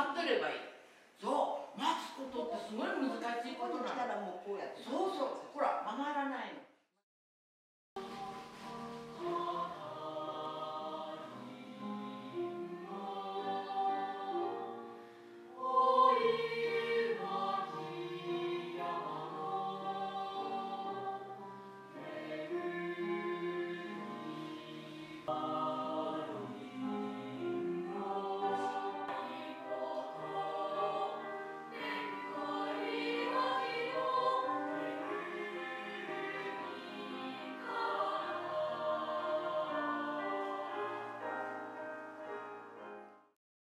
買っとればいい。